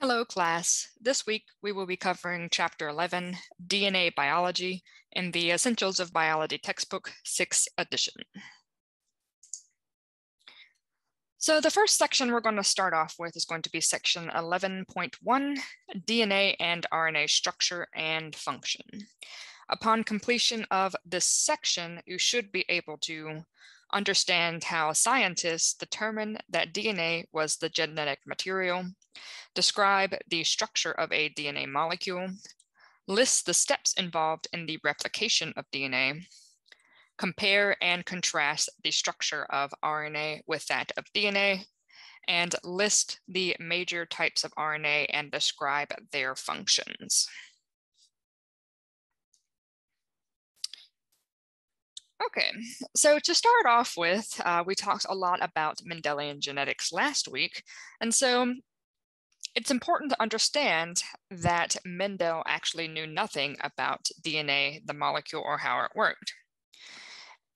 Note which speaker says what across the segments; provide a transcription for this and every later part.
Speaker 1: Hello, class. This week we will be covering Chapter 11, DNA Biology, in the Essentials of Biology textbook, 6th edition. So the first section we're going to start off with is going to be section 11.1, DNA and RNA structure and function. Upon completion of this section, you should be able to understand how scientists determine that DNA was the genetic material, describe the structure of a DNA molecule, list the steps involved in the replication of DNA, compare and contrast the structure of RNA with that of DNA, and list the major types of RNA and describe their functions. Okay, so to start off with, uh, we talked a lot about Mendelian genetics last week. And so it's important to understand that Mendel actually knew nothing about DNA, the molecule, or how it worked.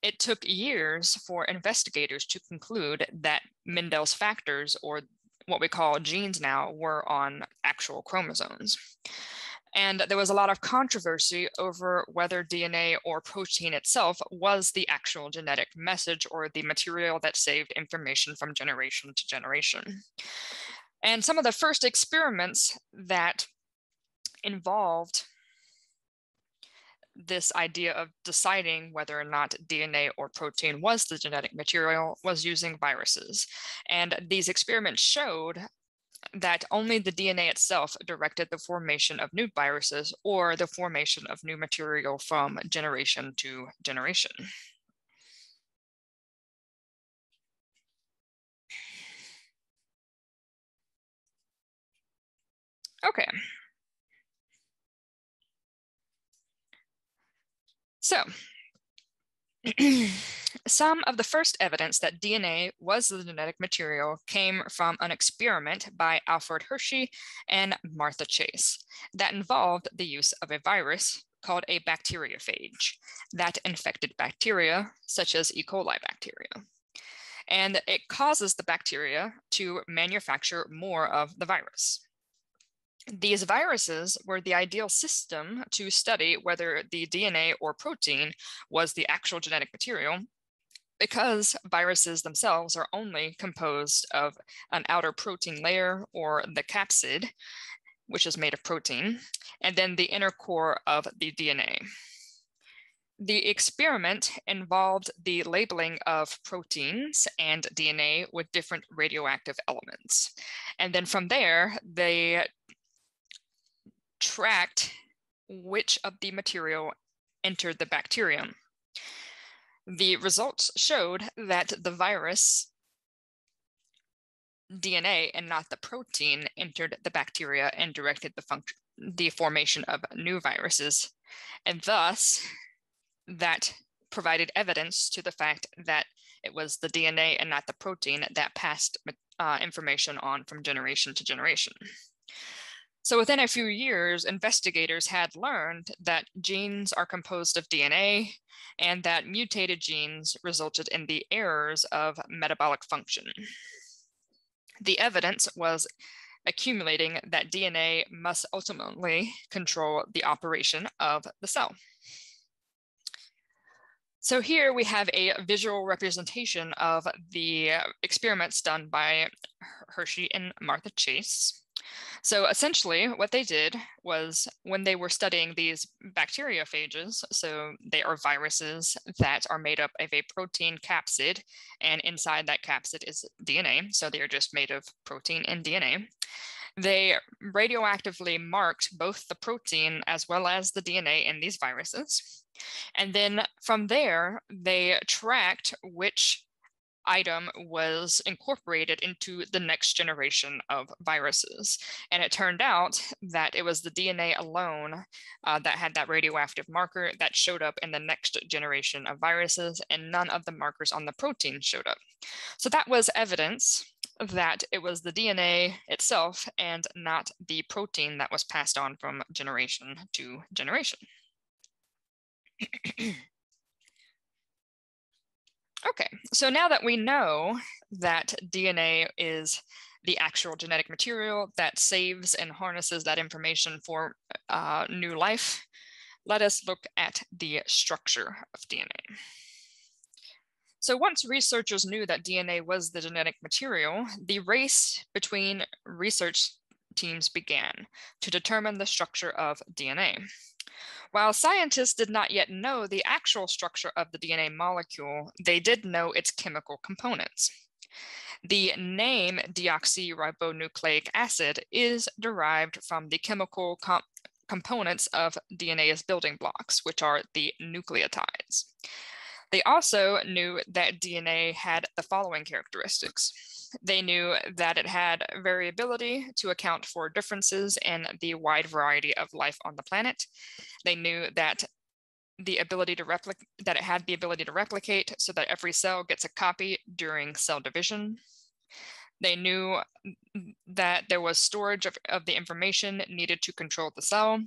Speaker 1: It took years for investigators to conclude that Mendel's factors, or what we call genes now, were on actual chromosomes. And there was a lot of controversy over whether DNA or protein itself was the actual genetic message or the material that saved information from generation to generation. And some of the first experiments that involved this idea of deciding whether or not DNA or protein was the genetic material was using viruses. And these experiments showed that only the DNA itself directed the formation of new viruses or the formation of new material from generation to generation. Okay. So Some of the first evidence that DNA was the genetic material came from an experiment by Alfred Hershey and Martha Chase that involved the use of a virus called a bacteriophage that infected bacteria, such as E. coli bacteria. And it causes the bacteria to manufacture more of the virus. These viruses were the ideal system to study whether the DNA or protein was the actual genetic material because viruses themselves are only composed of an outer protein layer or the capsid, which is made of protein, and then the inner core of the DNA. The experiment involved the labeling of proteins and DNA with different radioactive elements. And then from there, they tracked which of the material entered the bacterium. The results showed that the virus DNA and not the protein entered the bacteria and directed the the formation of new viruses. And thus, that provided evidence to the fact that it was the DNA and not the protein that passed uh, information on from generation to generation. So within a few years, investigators had learned that genes are composed of DNA and that mutated genes resulted in the errors of metabolic function. The evidence was accumulating that DNA must ultimately control the operation of the cell. So here we have a visual representation of the experiments done by Hershey and Martha Chase. So essentially, what they did was when they were studying these bacteriophages, so they are viruses that are made up of a protein capsid, and inside that capsid is DNA. So they are just made of protein and DNA. They radioactively marked both the protein as well as the DNA in these viruses. And then from there, they tracked which item was incorporated into the next generation of viruses. And it turned out that it was the DNA alone uh, that had that radioactive marker that showed up in the next generation of viruses, and none of the markers on the protein showed up. So that was evidence that it was the DNA itself and not the protein that was passed on from generation to generation. Okay, so now that we know that DNA is the actual genetic material that saves and harnesses that information for uh, new life, let us look at the structure of DNA. So once researchers knew that DNA was the genetic material, the race between research teams began to determine the structure of DNA. While scientists did not yet know the actual structure of the DNA molecule, they did know its chemical components. The name deoxyribonucleic acid is derived from the chemical com components of DNA's building blocks, which are the nucleotides. They also knew that DNA had the following characteristics. They knew that it had variability to account for differences in the wide variety of life on the planet. They knew that the ability to replicate that it had the ability to replicate so that every cell gets a copy during cell division. They knew that there was storage of, of the information needed to control the cell.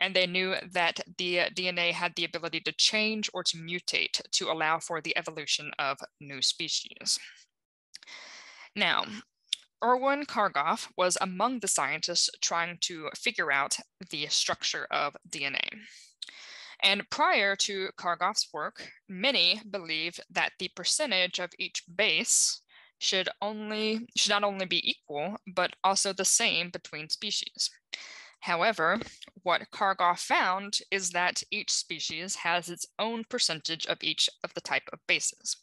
Speaker 1: And they knew that the DNA had the ability to change or to mutate to allow for the evolution of new species. Now, Erwin Chargaff was among the scientists trying to figure out the structure of DNA. And prior to Chargaff's work, many believed that the percentage of each base should only should not only be equal, but also the same between species. However, what Chargaff found is that each species has its own percentage of each of the type of bases.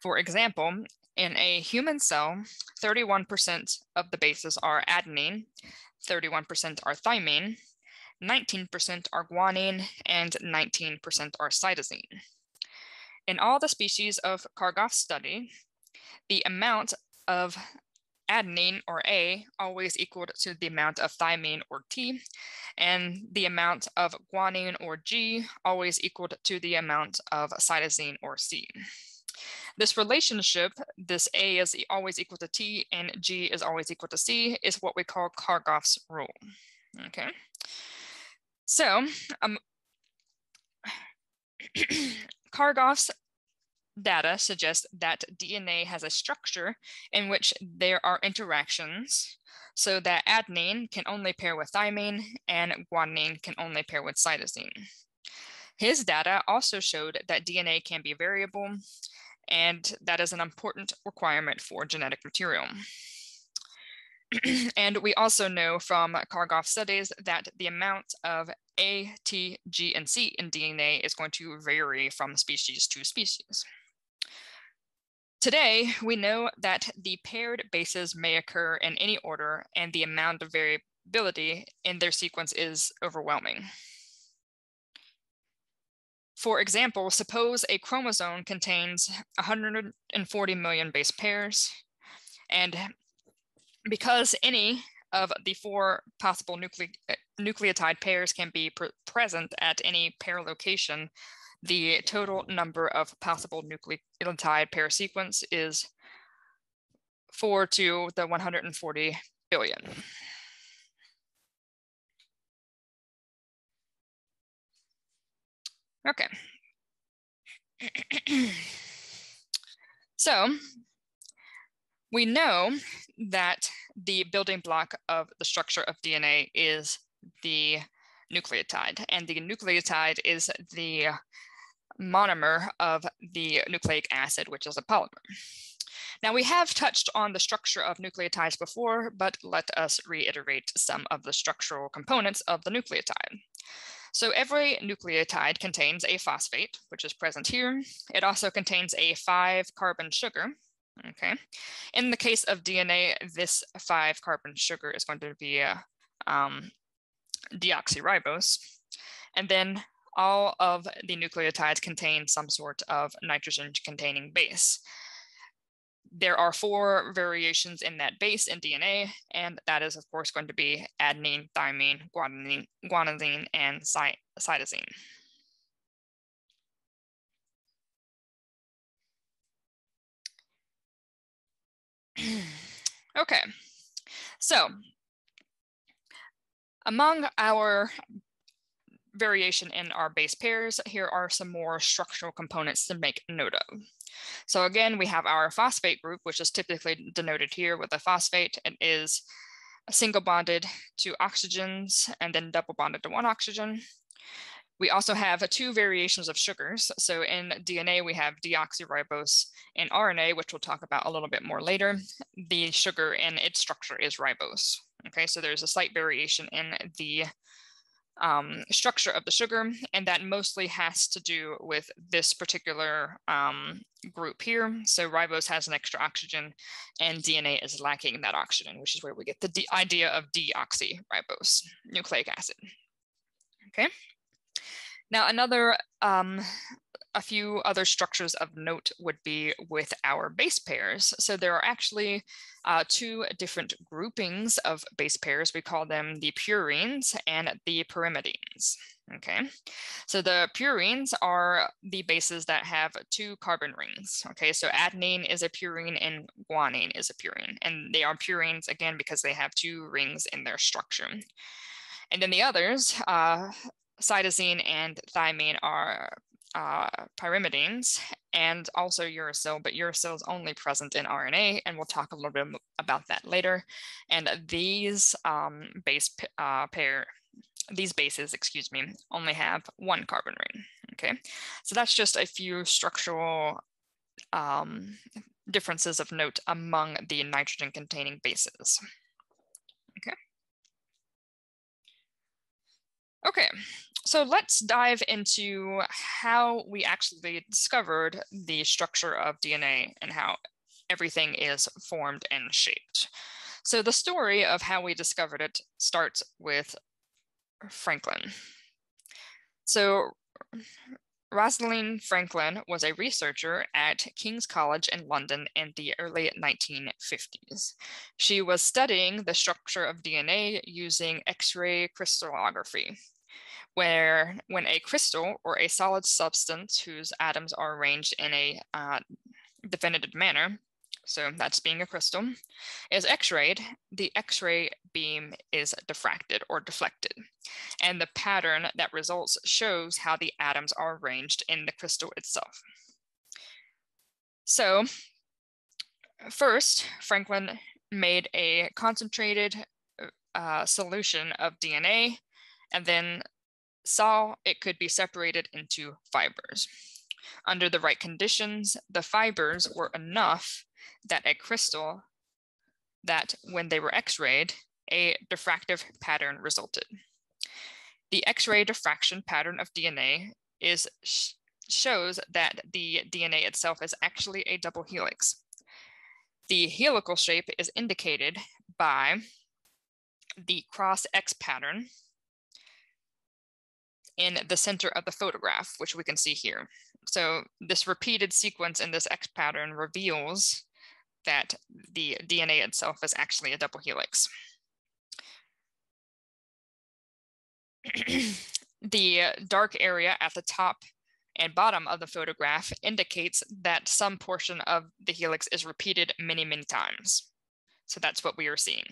Speaker 1: For example, in a human cell, 31% of the bases are adenine, 31% are thymine, 19% are guanine, and 19% are cytosine. In all the species of Chargaff's study, the amount of adenine or A always equal to the amount of thymine or T, and the amount of guanine or G always equal to the amount of cytosine or C. This relationship, this A is always equal to T and G is always equal to C, is what we call Chargaff's rule. Okay. So, um, Chargaff's data suggests that DNA has a structure in which there are interactions so that adenine can only pair with thymine and guanine can only pair with cytosine. His data also showed that DNA can be variable and that is an important requirement for genetic material. and we also know from Chargaff studies that the amount of A, T, G, and C in DNA is going to vary from species to species. Today, we know that the paired bases may occur in any order and the amount of variability in their sequence is overwhelming. For example, suppose a chromosome contains 140 million base pairs, and because any of the four possible nucle nucleotide pairs can be pr present at any pair location, the total number of possible nucleotide pair sequence is 4 to the 140 billion. Okay. so we know that the building block of the structure of DNA is the nucleotide, and the nucleotide is the monomer of the nucleic acid, which is a polymer. Now we have touched on the structure of nucleotides before, but let us reiterate some of the structural components of the nucleotide. So every nucleotide contains a phosphate, which is present here. It also contains a five carbon sugar, okay? In the case of DNA, this five carbon sugar is going to be a um, deoxyribose. And then all of the nucleotides contain some sort of nitrogen containing base there are four variations in that base in DNA, and that is, of course, going to be adenine, thymine, guanine, guanosine, and cytosine. okay, so among our variation in our base pairs, here are some more structural components to make note of. So again, we have our phosphate group, which is typically denoted here with a phosphate. It is single bonded to oxygens and then double bonded to one oxygen. We also have two variations of sugars. So in DNA, we have deoxyribose. In RNA, which we'll talk about a little bit more later, the sugar in its structure is ribose. Okay, so there's a slight variation in the um, structure of the sugar, and that mostly has to do with this particular um, group here. So ribose has an extra oxygen, and DNA is lacking that oxygen, which is where we get the idea of deoxyribose nucleic acid. Okay. Now another um, a few other structures of note would be with our base pairs. So there are actually uh, two different groupings of base pairs. We call them the purines and the pyrimidines. Okay, so the purines are the bases that have two carbon rings. Okay, so adenine is a purine and guanine is a purine, and they are purines again because they have two rings in their structure. And then the others, uh, cytosine and thymine are uh, pyrimidines and also uracil, but uracil is only present in RNA, and we'll talk a little bit about that later. And these um, base uh, pair, these bases, excuse me, only have one carbon ring. Okay, so that's just a few structural um, differences of note among the nitrogen-containing bases. Okay. Okay, so let's dive into how we actually discovered the structure of DNA and how everything is formed and shaped. So the story of how we discovered it starts with Franklin. So Rosalind Franklin was a researcher at King's College in London in the early 1950s. She was studying the structure of DNA using X-ray crystallography where when a crystal or a solid substance whose atoms are arranged in a uh, definitive manner, so that's being a crystal, is x-rayed, the x-ray beam is diffracted or deflected. And the pattern that results shows how the atoms are arranged in the crystal itself. So first, Franklin made a concentrated uh, solution of DNA and then saw it could be separated into fibers. Under the right conditions, the fibers were enough that a crystal that when they were x-rayed, a diffractive pattern resulted. The X-ray diffraction pattern of DNA is sh shows that the DNA itself is actually a double helix. The helical shape is indicated by the cross X pattern in the center of the photograph, which we can see here. So this repeated sequence in this X pattern reveals that the DNA itself is actually a double helix. the dark area at the top and bottom of the photograph indicates that some portion of the helix is repeated many, many times. So that's what we are seeing.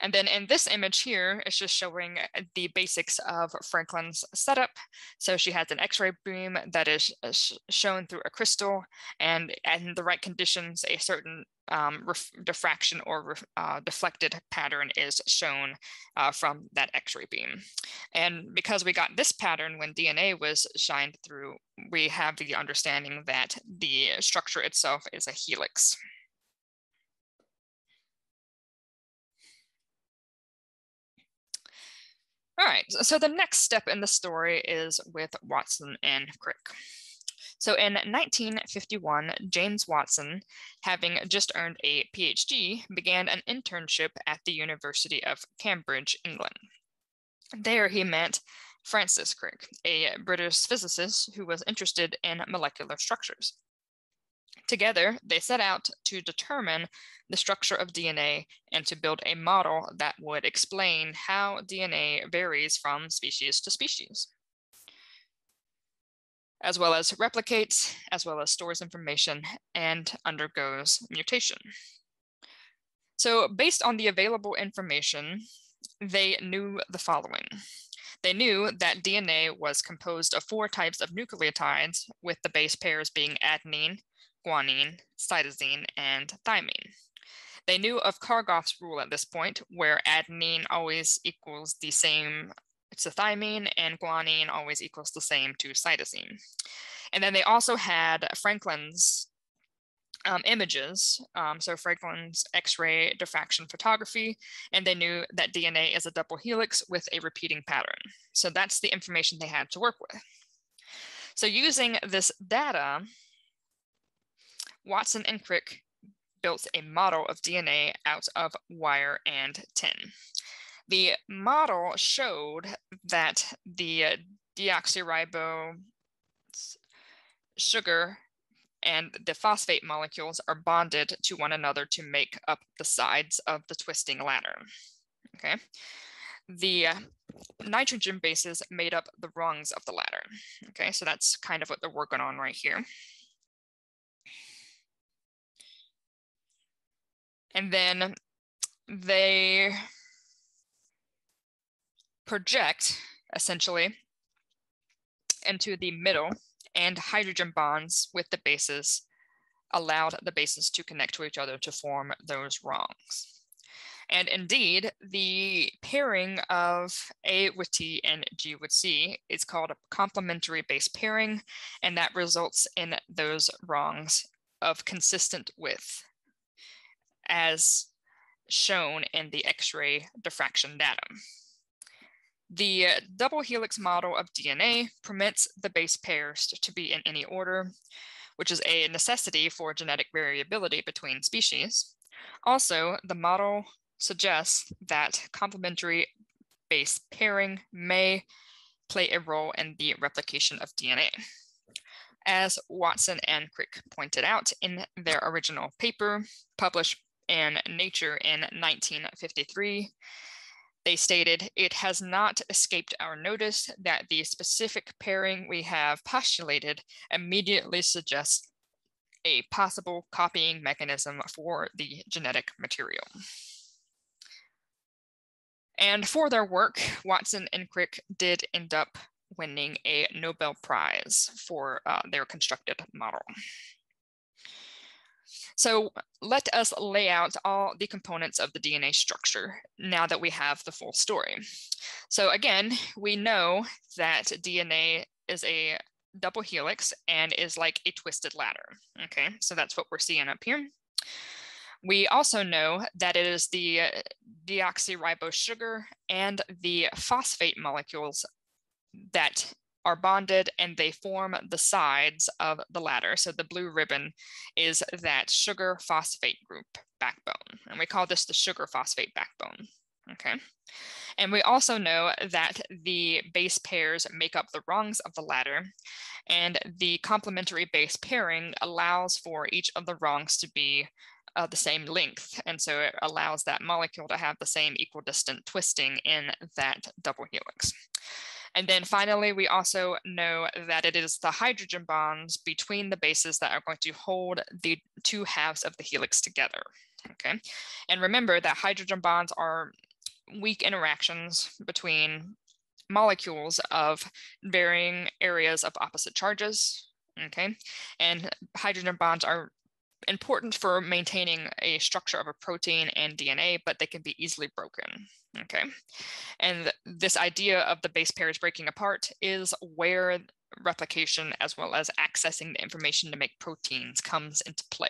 Speaker 1: And then in this image here, it's just showing uh, the basics of Franklin's setup. So she has an X-ray beam that is uh, shown through a crystal and in the right conditions, a certain um, diffraction or uh, deflected pattern is shown uh, from that X-ray beam. And because we got this pattern when DNA was shined through, we have the understanding that the structure itself is a helix. All right, so the next step in the story is with Watson and Crick. So in 1951, James Watson, having just earned a PhD, began an internship at the University of Cambridge, England. There he met Francis Crick, a British physicist who was interested in molecular structures. Together, they set out to determine the structure of DNA and to build a model that would explain how DNA varies from species to species, as well as replicates, as well as stores information and undergoes mutation. So based on the available information, they knew the following. They knew that DNA was composed of four types of nucleotides, with the base pairs being adenine, guanine, cytosine, and thymine. They knew of Chargaff's rule at this point, where adenine always equals the same to thymine and guanine always equals the same to cytosine. And then they also had Franklin's um, images, um, so Franklin's X-ray diffraction photography, and they knew that DNA is a double helix with a repeating pattern. So that's the information they had to work with. So using this data, Watson and Crick built a model of DNA out of wire and tin. The model showed that the deoxyribo sugar and the phosphate molecules are bonded to one another to make up the sides of the twisting ladder. Okay. The nitrogen bases made up the rungs of the ladder. Okay, so that's kind of what they're working on right here. And then they project essentially into the middle and hydrogen bonds with the bases allowed the bases to connect to each other to form those rungs. And indeed, the pairing of A with T and G with C is called a complementary base pairing, and that results in those rungs of consistent width as shown in the X-ray diffraction datum. The double helix model of DNA permits the base pairs to be in any order, which is a necessity for genetic variability between species. Also, the model suggests that complementary base pairing may play a role in the replication of DNA. As Watson and Crick pointed out in their original paper published in Nature in 1953, they stated, it has not escaped our notice that the specific pairing we have postulated immediately suggests a possible copying mechanism for the genetic material. And for their work, Watson and Crick did end up winning a Nobel Prize for uh, their constructed model. So let us lay out all the components of the DNA structure now that we have the full story. So again, we know that DNA is a double helix and is like a twisted ladder. Okay, so that's what we're seeing up here. We also know that it is the deoxyribose sugar and the phosphate molecules that are bonded and they form the sides of the ladder. So the blue ribbon is that sugar phosphate group backbone. And we call this the sugar phosphate backbone. Okay. And we also know that the base pairs make up the rungs of the ladder, and the complementary base pairing allows for each of the rungs to be uh, the same length. And so it allows that molecule to have the same equidistant twisting in that double helix. And then finally, we also know that it is the hydrogen bonds between the bases that are going to hold the two halves of the helix together. Okay. And remember that hydrogen bonds are weak interactions between molecules of varying areas of opposite charges. Okay. And hydrogen bonds are important for maintaining a structure of a protein and DNA, but they can be easily broken. Okay. And this idea of the base pairs breaking apart is where replication as well as accessing the information to make proteins comes into play.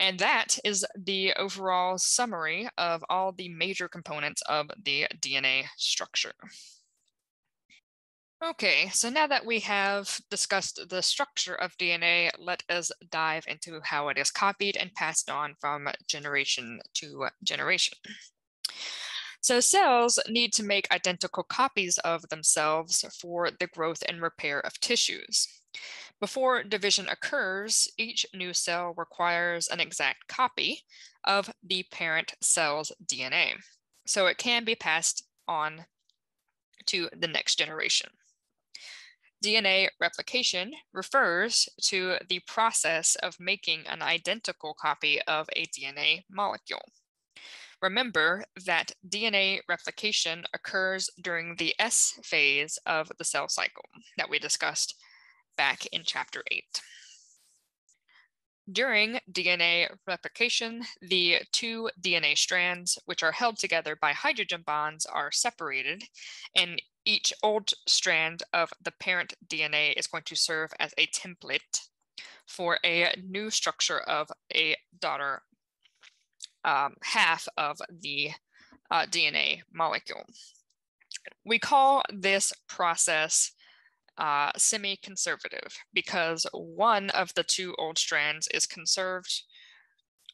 Speaker 1: And that is the overall summary of all the major components of the DNA structure. Okay, so now that we have discussed the structure of DNA, let us dive into how it is copied and passed on from generation to generation. So cells need to make identical copies of themselves for the growth and repair of tissues. Before division occurs, each new cell requires an exact copy of the parent cell's DNA. So it can be passed on to the next generation. DNA replication refers to the process of making an identical copy of a DNA molecule. Remember that DNA replication occurs during the S phase of the cell cycle that we discussed back in chapter 8. During DNA replication, the two DNA strands, which are held together by hydrogen bonds, are separated, and each old strand of the parent DNA is going to serve as a template for a new structure of a daughter um, half of the uh, DNA molecule. We call this process uh, semi-conservative because one of the two old strands is conserved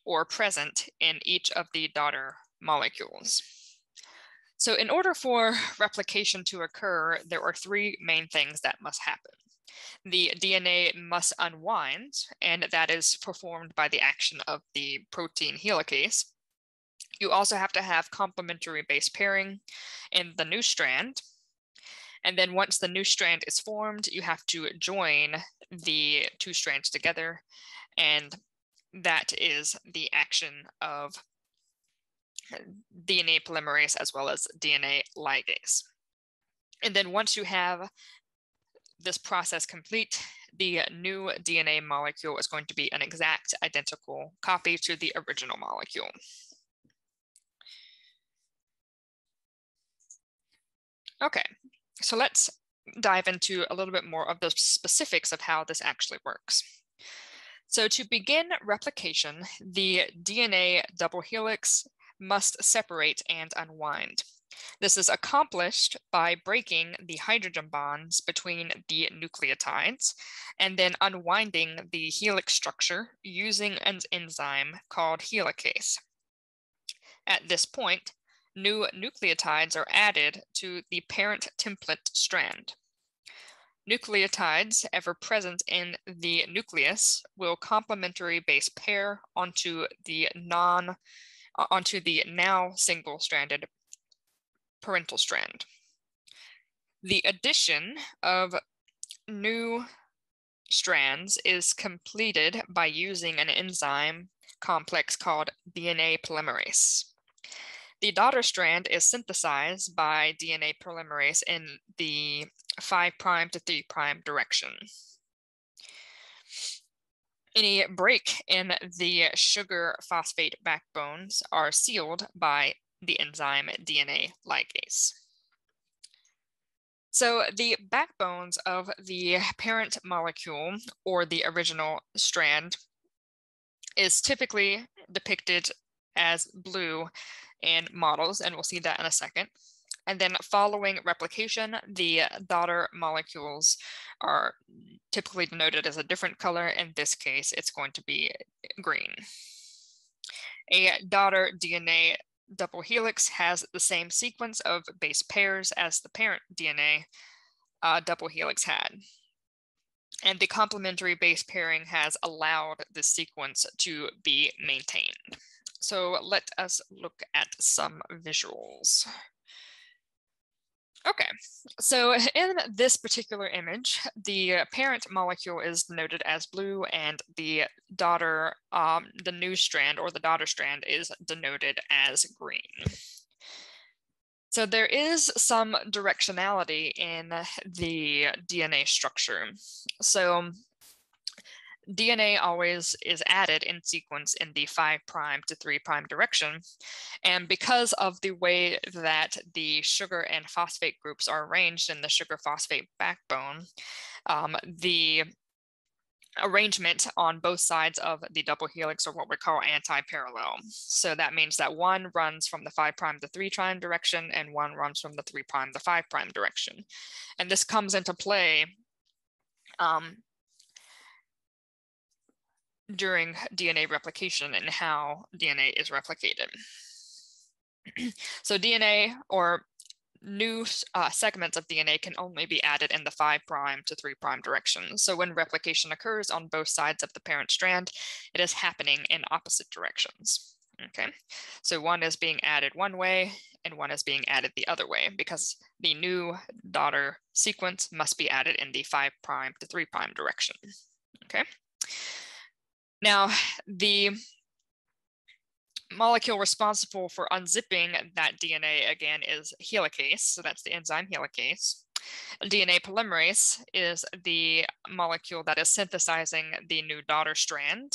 Speaker 1: or present in each of the daughter molecules. So in order for replication to occur, there are three main things that must happen. The DNA must unwind, and that is performed by the action of the protein helicase. You also have to have complementary base pairing in the new strand. And then once the new strand is formed, you have to join the two strands together. And that is the action of DNA polymerase as well as DNA ligase. And then once you have this process complete, the new DNA molecule is going to be an exact identical copy to the original molecule. Okay, so let's dive into a little bit more of the specifics of how this actually works. So to begin replication, the DNA double helix must separate and unwind. This is accomplished by breaking the hydrogen bonds between the nucleotides and then unwinding the helix structure using an enzyme called helicase. At this point, new nucleotides are added to the parent template strand. Nucleotides ever present in the nucleus will complementary base pair onto the non onto the now single-stranded parental strand. The addition of new strands is completed by using an enzyme complex called DNA polymerase. The daughter strand is synthesized by DNA polymerase in the 5' to 3' direction. Any break in the sugar phosphate backbones are sealed by the enzyme DNA ligase. So the backbones of the parent molecule or the original strand is typically depicted as blue in models, and we'll see that in a second. And then following replication, the daughter molecules are typically denoted as a different color. In this case, it's going to be green. A daughter DNA double helix has the same sequence of base pairs as the parent DNA uh, double helix had. And the complementary base pairing has allowed this sequence to be maintained. So let us look at some visuals. Okay, so in this particular image, the parent molecule is noted as blue and the daughter, um, the new strand or the daughter strand is denoted as green. So there is some directionality in the DNA structure. So DNA always is added in sequence in the 5' prime to 3' prime direction. And because of the way that the sugar and phosphate groups are arranged in the sugar phosphate backbone, um, the arrangement on both sides of the double helix are what we call anti-parallel. So that means that one runs from the 5' prime to 3' prime direction and one runs from the 3' prime to 5' prime direction. And this comes into play um, during DNA replication and how DNA is replicated. so DNA or new uh, segments of DNA can only be added in the 5' prime to 3' prime direction. So when replication occurs on both sides of the parent strand, it is happening in opposite directions. Okay, so one is being added one way and one is being added the other way because the new daughter sequence must be added in the five prime to three prime direction. Okay. Now, the molecule responsible for unzipping that DNA again is helicase. So that's the enzyme helicase. DNA polymerase is the molecule that is synthesizing the new daughter strand.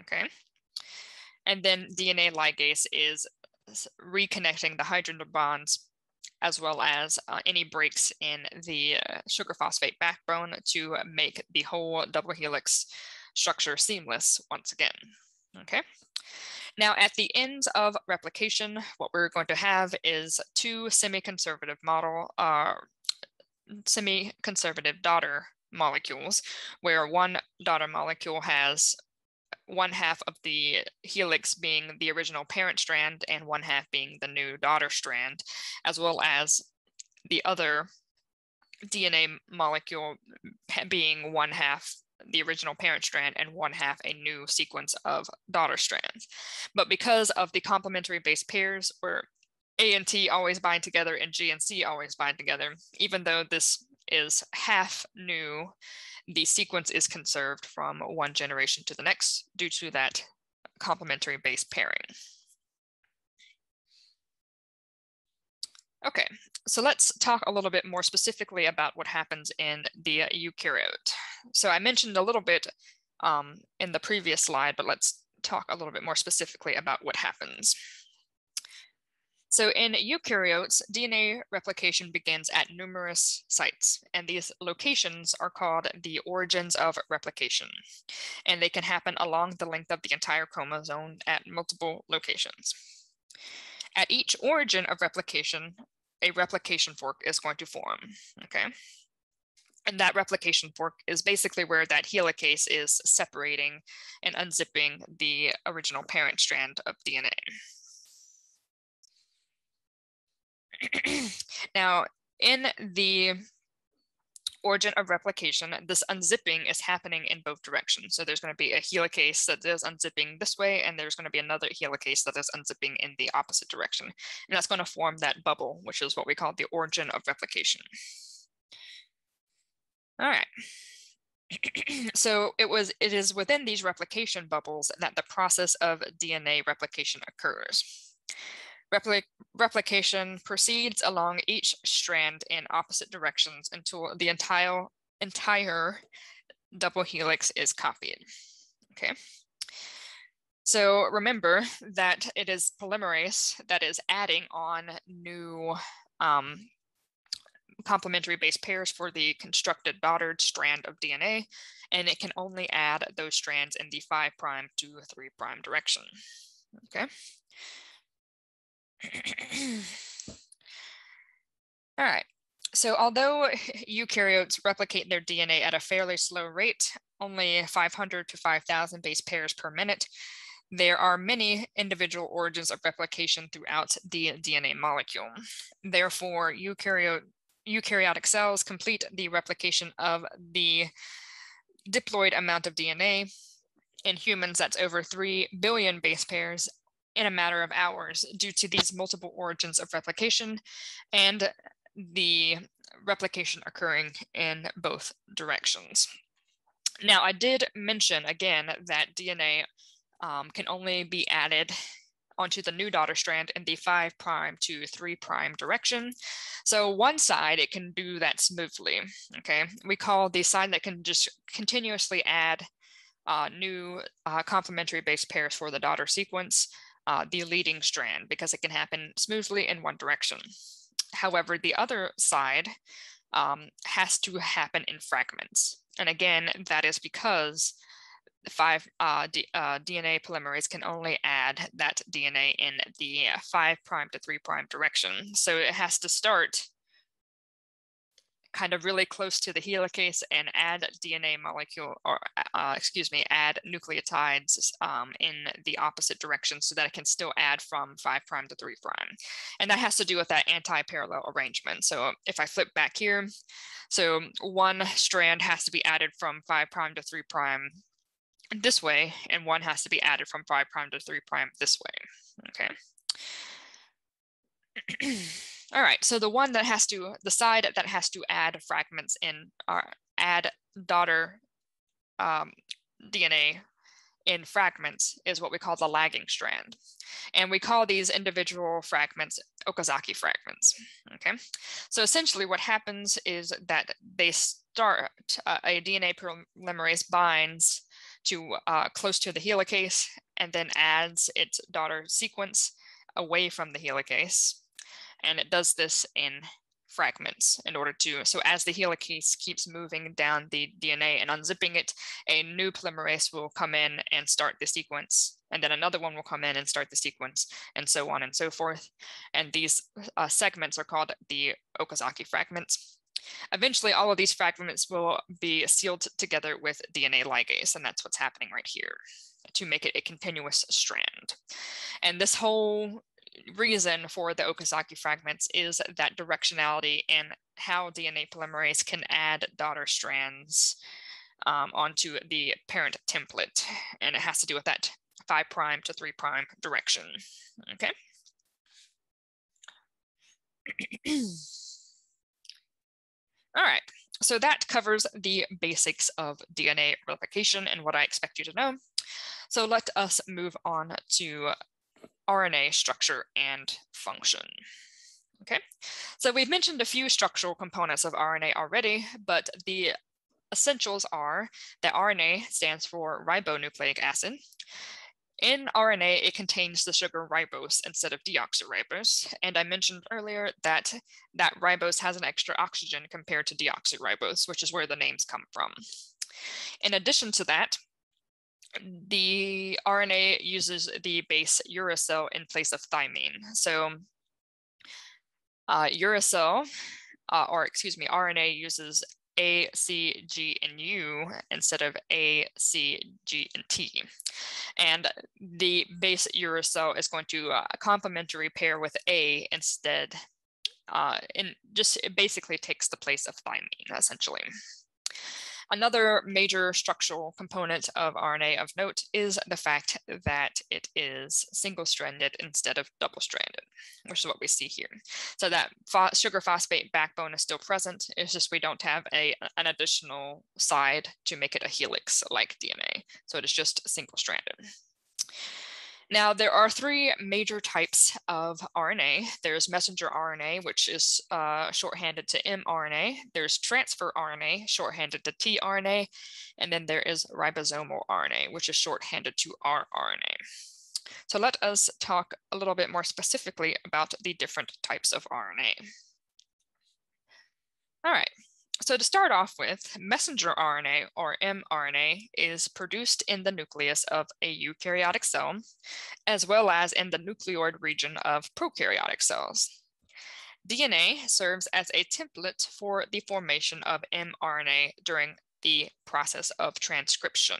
Speaker 1: Okay. And then DNA ligase is reconnecting the hydrogen bonds as well as uh, any breaks in the uh, sugar phosphate backbone to make the whole double helix structure seamless once again. Okay. Now at the ends of replication, what we're going to have is two semi-conservative model, uh, semi-conservative daughter molecules, where one daughter molecule has one half of the helix being the original parent strand and one half being the new daughter strand, as well as the other DNA molecule being one half the original parent strand and one half a new sequence of daughter strands. But because of the complementary base pairs where A and T always bind together and G and C always bind together, even though this is half new the sequence is conserved from one generation to the next due to that complementary base pairing. Okay, so let's talk a little bit more specifically about what happens in the eukaryote. So I mentioned a little bit um, in the previous slide, but let's talk a little bit more specifically about what happens. So in eukaryotes, DNA replication begins at numerous sites, and these locations are called the origins of replication. And they can happen along the length of the entire chromosome at multiple locations. At each origin of replication, a replication fork is going to form, okay? And that replication fork is basically where that helicase is separating and unzipping the original parent strand of DNA. now, in the origin of replication, this unzipping is happening in both directions. So there's going to be a helicase that is unzipping this way, and there's going to be another helicase that is unzipping in the opposite direction. And that's going to form that bubble, which is what we call the origin of replication. All right. so it was it is within these replication bubbles that the process of DNA replication occurs. Repli replication proceeds along each strand in opposite directions until the entire, entire double helix is copied. Okay. So remember that it is polymerase that is adding on new um, complementary base pairs for the constructed daughter strand of DNA, and it can only add those strands in the 5' to 3' direction. Okay. All right. So although eukaryotes replicate their DNA at a fairly slow rate, only 500 to 5,000 base pairs per minute, there are many individual origins of replication throughout the DNA molecule. Therefore, eukaryote, eukaryotic cells complete the replication of the diploid amount of DNA. In humans, that's over 3 billion base pairs, in a matter of hours due to these multiple origins of replication and the replication occurring in both directions. Now, I did mention again that DNA um, can only be added onto the new daughter strand in the 5' to 3' direction. So one side, it can do that smoothly, okay? We call the side that can just continuously add uh, new uh, complementary base pairs for the daughter sequence uh, the leading strand because it can happen smoothly in one direction. However, the other side um, has to happen in fragments. And again, that is because the five uh, uh, DNA polymerase can only add that DNA in the five prime to three prime direction. So it has to start kind of really close to the helicase and add DNA molecule, or uh, excuse me, add nucleotides um, in the opposite direction so that it can still add from 5' prime to 3'. prime. And that has to do with that anti-parallel arrangement. So if I flip back here, so one strand has to be added from 5' prime to 3' prime this way, and one has to be added from 5 prime to 3 prime this way, okay? All right, so the one that has to, the side that has to add fragments in, uh, add daughter um, DNA in fragments is what we call the lagging strand. And we call these individual fragments Okazaki fragments, okay? So essentially what happens is that they start, uh, a DNA polymerase binds to uh, close to the helicase and then adds its daughter sequence away from the helicase. And it does this in fragments in order to, so as the helicase keeps moving down the DNA and unzipping it, a new polymerase will come in and start the sequence. And then another one will come in and start the sequence and so on and so forth. And these uh, segments are called the Okazaki fragments. Eventually, all of these fragments will be sealed together with DNA ligase, and that's what's happening right here to make it a continuous strand. And this whole reason for the Okazaki fragments is that directionality and how DNA polymerase can add daughter strands um, onto the parent template. And it has to do with that 5' prime to 3' prime direction. Okay. All right, so that covers the basics of DNA replication and what I expect you to know. So let us move on to RNA structure and function. Okay, so we've mentioned a few structural components of RNA already, but the essentials are that RNA stands for ribonucleic acid. In RNA, it contains the sugar ribose instead of deoxyribose. And I mentioned earlier that that ribose has an extra oxygen compared to deoxyribose, which is where the names come from. In addition to that, the RNA uses the base uracil in place of thymine. So uh, uracil, uh, or excuse me, RNA uses A, C, G, and U instead of A, C, G, and T. And the base uracil is going to uh, complementary pair with A instead, uh, and just basically takes the place of thymine, essentially. Another major structural component of RNA of note is the fact that it is single-stranded instead of double-stranded, which is what we see here. So that sugar phosphate backbone is still present. It's just we don't have a, an additional side to make it a helix like DNA. So it is just single-stranded. Now, there are three major types of RNA. There's messenger RNA, which is uh, shorthanded to mRNA. There's transfer RNA, shorthanded to tRNA. And then there is ribosomal RNA, which is shorthanded to rRNA. So let us talk a little bit more specifically about the different types of RNA. All right, so to start off with, messenger RNA or mRNA is produced in the nucleus of a eukaryotic cell, as well as in the nucleoid region of prokaryotic cells. DNA serves as a template for the formation of mRNA during the process of transcription.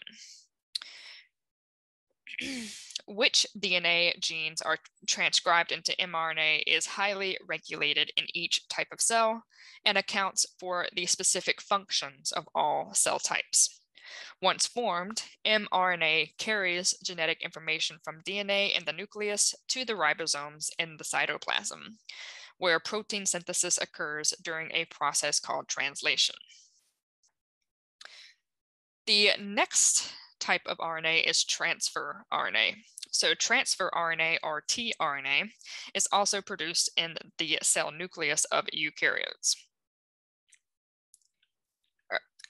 Speaker 1: which DNA genes are transcribed into mRNA is highly regulated in each type of cell and accounts for the specific functions of all cell types. Once formed, mRNA carries genetic information from DNA in the nucleus to the ribosomes in the cytoplasm, where protein synthesis occurs during a process called translation. The next type of RNA is transfer RNA. So transfer RNA or tRNA is also produced in the cell nucleus of eukaryotes.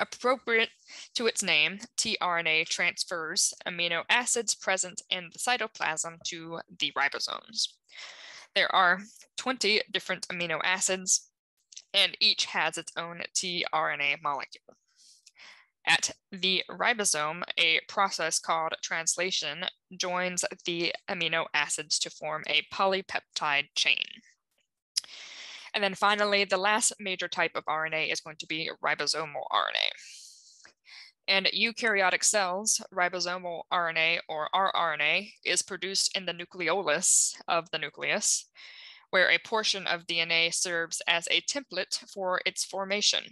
Speaker 1: Appropriate to its name, tRNA transfers amino acids present in the cytoplasm to the ribosomes. There are 20 different amino acids, and each has its own tRNA molecule. At the ribosome, a process called translation joins the amino acids to form a polypeptide chain. And then finally, the last major type of RNA is going to be ribosomal RNA. In eukaryotic cells, ribosomal RNA or rRNA is produced in the nucleolus of the nucleus, where a portion of DNA serves as a template for its formation.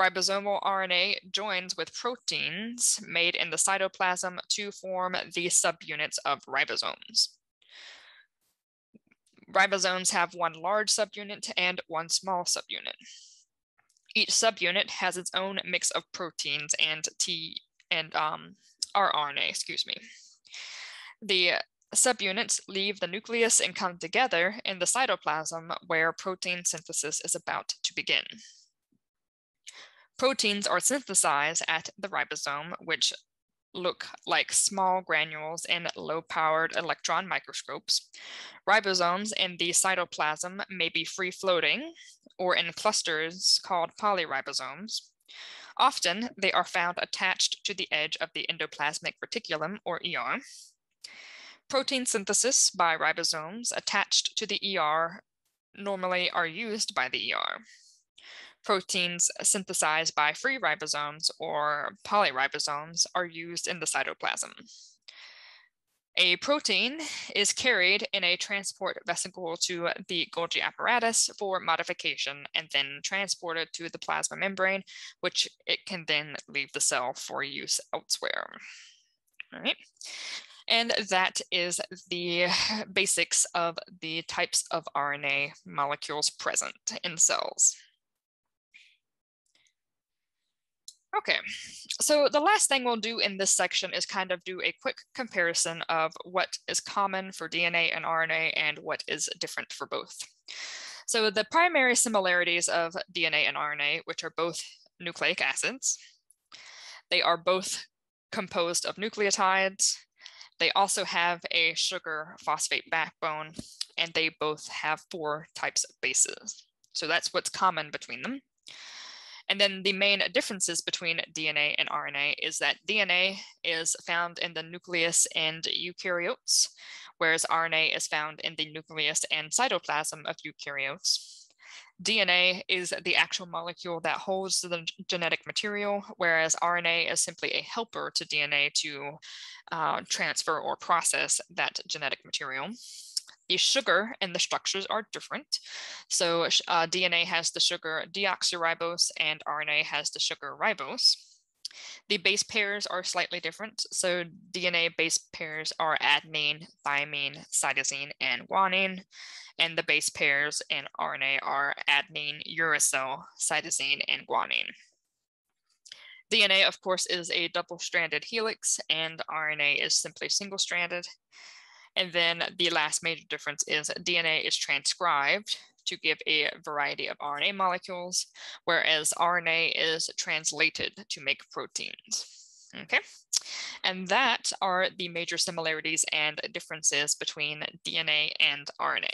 Speaker 1: Ribosomal RNA joins with proteins made in the cytoplasm to form the subunits of ribosomes. Ribosomes have one large subunit and one small subunit. Each subunit has its own mix of proteins and T and um, rRNA, excuse me. The subunits leave the nucleus and come together in the cytoplasm where protein synthesis is about to begin. Proteins are synthesized at the ribosome, which look like small granules in low-powered electron microscopes. Ribosomes in the cytoplasm may be free-floating or in clusters called polyribosomes. Often, they are found attached to the edge of the endoplasmic reticulum, or ER. Protein synthesis by ribosomes attached to the ER normally are used by the ER proteins synthesized by free ribosomes or polyribosomes are used in the cytoplasm. A protein is carried in a transport vesicle to the Golgi apparatus for modification and then transported to the plasma membrane, which it can then leave the cell for use elsewhere. All right. And that is the basics of the types of RNA molecules present in cells. Okay, so the last thing we'll do in this section is kind of do a quick comparison of what is common for DNA and RNA and what is different for both. So the primary similarities of DNA and RNA, which are both nucleic acids, they are both composed of nucleotides. They also have a sugar phosphate backbone, and they both have four types of bases. So that's what's common between them. And then the main differences between DNA and RNA is that DNA is found in the nucleus and eukaryotes, whereas RNA is found in the nucleus and cytoplasm of eukaryotes. DNA is the actual molecule that holds the genetic material, whereas RNA is simply a helper to DNA to uh, transfer or process that genetic material. The sugar and the structures are different. So uh, DNA has the sugar deoxyribose and RNA has the sugar ribose. The base pairs are slightly different. So DNA base pairs are adenine, thymine, cytosine, and guanine. And the base pairs in RNA are adenine, uracil, cytosine, and guanine. DNA, of course, is a double-stranded helix, and RNA is simply single-stranded. And then the last major difference is DNA is transcribed to give a variety of RNA molecules, whereas RNA is translated to make proteins. Okay, and that are the major similarities and differences between DNA and RNA.